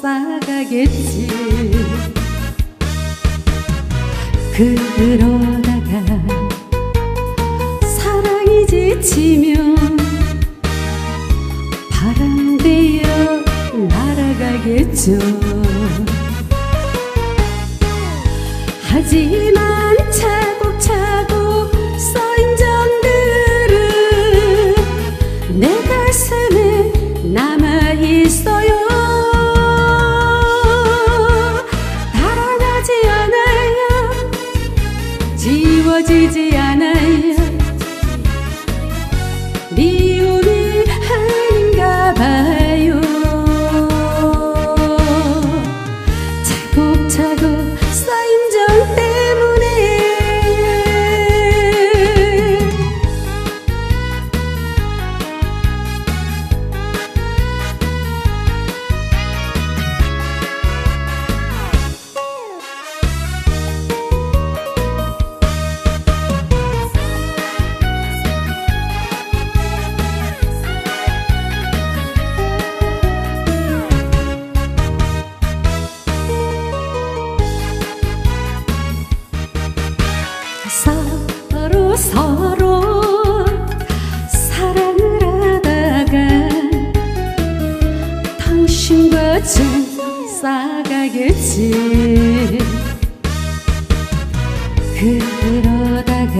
싸가겠지. 그러다가 사랑이 지치면 바람되어 날아가겠죠. 하지만 차곡차곡 지워 서로 서로 사랑을 하다가 당신과 좀 싸가겠지. 그러다가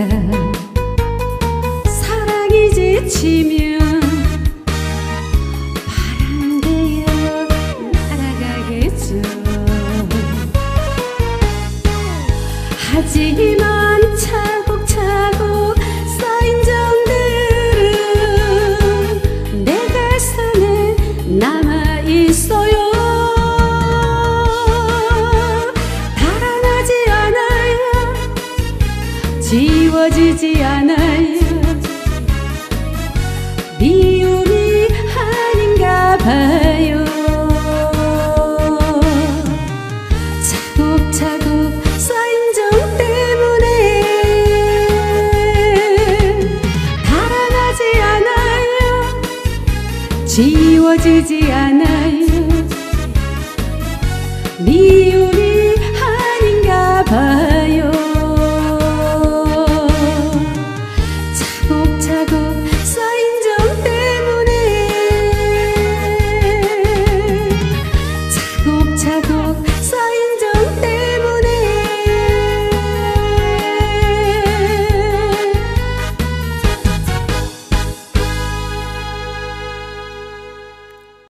사랑이 지치면 바람되어 날아가겠죠. 하지 지워지지 않아요. 미움이 아닌가 봐요. 차곡차곡 쌓인 정 때문에 달아나지 않아요. 지워지지 않아요. 미움이 차곡차곡 쌓인